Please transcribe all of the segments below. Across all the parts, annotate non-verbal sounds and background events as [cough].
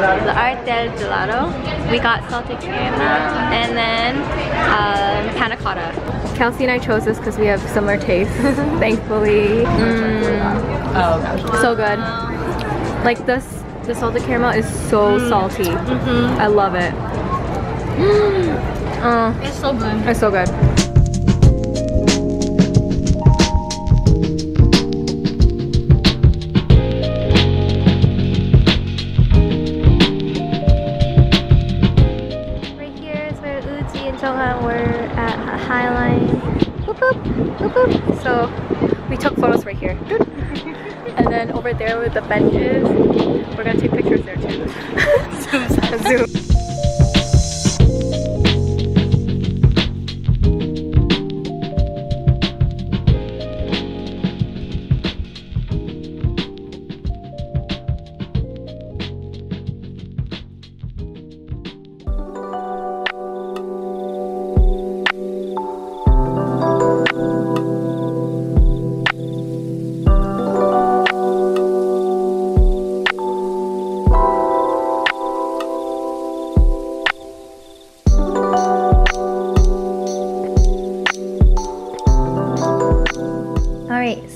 L'Arte del Gelato. We got salted caramel and then um, panna cotta. Kelsey and I chose this because we have similar tastes, [laughs] thankfully. Mm, so good. Like this, the salted caramel is so salty. I love it. Oh, [gasps] It's so good. it's so good. And then over there with the benches, we're gonna take pictures there too. [laughs] Zoom. Alright,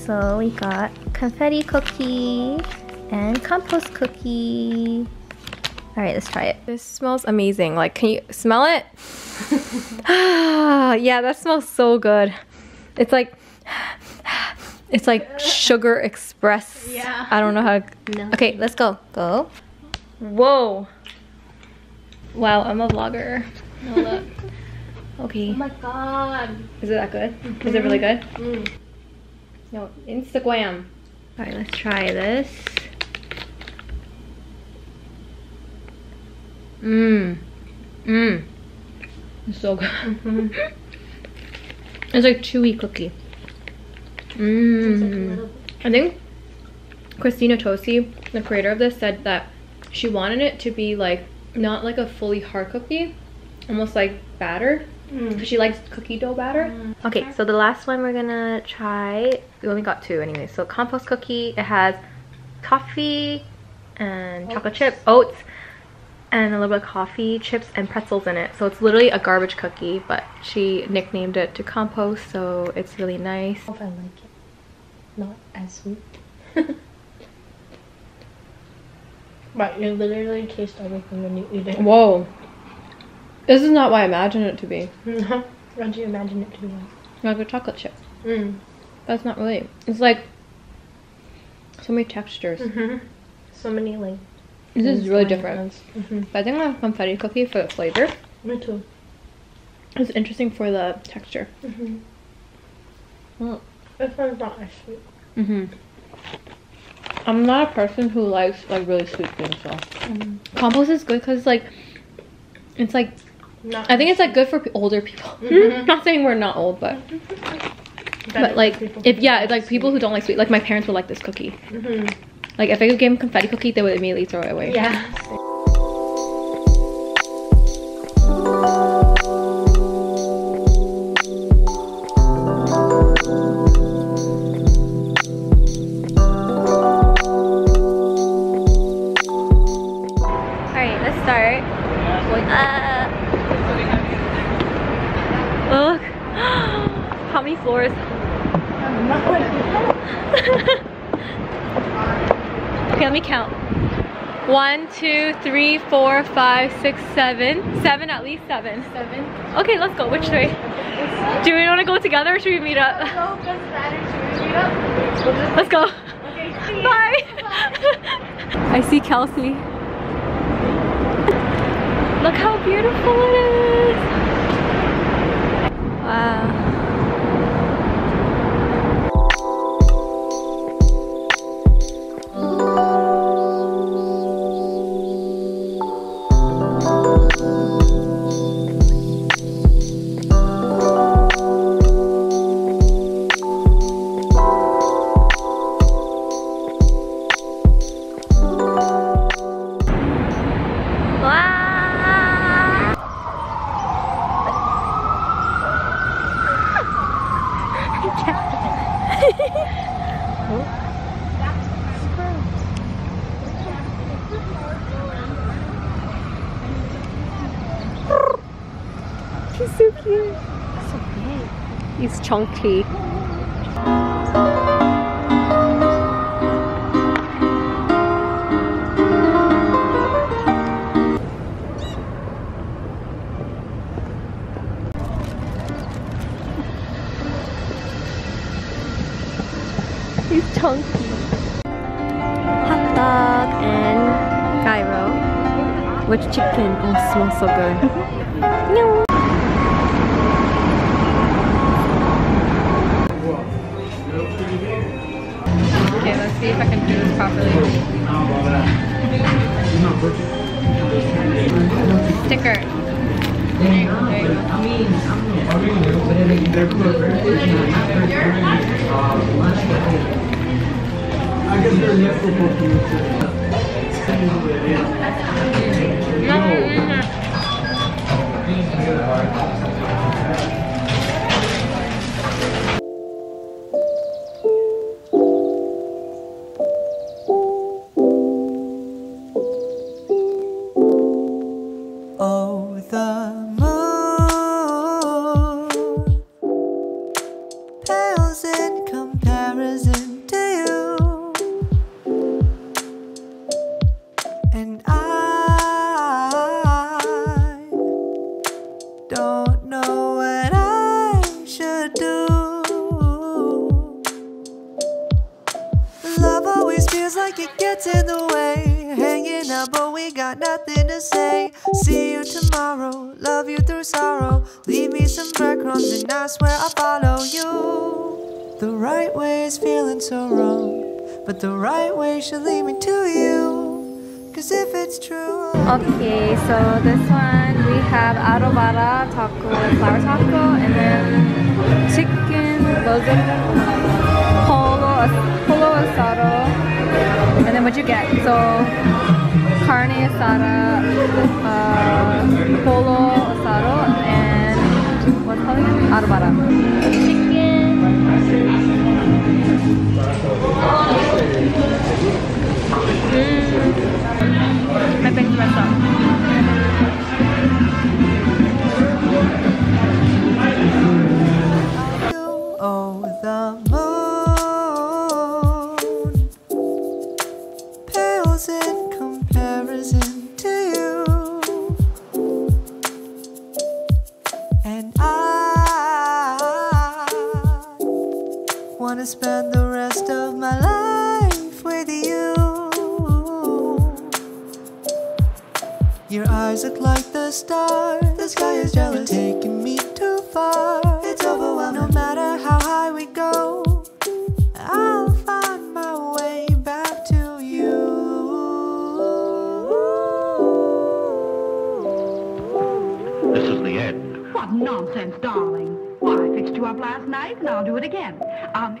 so we got confetti cookie and compost cookie. Alright, let's try it. This smells amazing. Like, can you smell it? [laughs] yeah, that smells so good. It's like, it's like sugar express. Yeah. I don't know how. No. Okay, let's go. Go. Whoa. Wow, I'm a vlogger. No, look. [laughs] Okay. Oh my god. Is it that good? Is it really good? Mm. No, Instagram. Alright, let's try this. Mmm. Mmm. It's so good. [laughs] it's like chewy cookie. Mmm. I think Christina Tosi, the creator of this, said that she wanted it to be like not like a fully hard cookie, almost like batter. Mm, because she likes cookie dough batter. Mm. Okay, so the last one we're gonna try, we only got two anyway. So compost cookie, it has coffee and chocolate chip, oats, and a little bit of coffee, chips, and pretzels in it. So it's literally a garbage cookie, but she nicknamed it to compost, so it's really nice. hope I like it. Not as sweet. [laughs] but you literally taste everything when you eat it. Whoa. This is not what I imagined it to be. what do you imagine it to be like? Like a chocolate chip. Mm. That's not really. It's like so many textures. hmm So many like. This is really different. Mhm. But I think the confetti cookie for the flavor Me too. It's interesting for the texture. hmm Mm. This one's not as sweet. hmm I'm not a person who likes like really sweet things though. Mm. Compost is good because like it's like Not I think it's like good for older people. Mhm. [laughs] not saying we're not old, but but like if yeah, it's like people who don't like sweet. Like my parents would like this cookie. hmm Like if I gave them confetti cookie, they would immediately throw it away. Yeah. [laughs] okay, let me count. One, two, three, four, five, six, seven. Seven, at least seven. Seven. Okay, let's go. Which way? Do we want to go together or should we meet up? Let's go. Bye. [laughs] I see Kelsey. Look how beautiful it is. Wow. Cute. So big. He's chunky. He's chunky. Hot dog and gyro with chicken. Oh, smells so good. Meow. See if I can do this properly. Sticker. There you through sorrow. Leave me some breadcrumbs, and I swear I'll follow you. The right way is feeling so wrong, but the right way should lead me to you. Cause if it's true, Okay, so this one we have arobara taco flour taco, and then chicken, was? Pollo, pollo asado. And then what'd you get? So carne asada, uh, pollo it Your eyes look like the stars. The sky is jealous, taking me too far. It's overwhelming. No matter how high we go, I'll find my way back to you. This is the end. What nonsense, darling. Why, I fixed you up last night and I'll do it again. Um.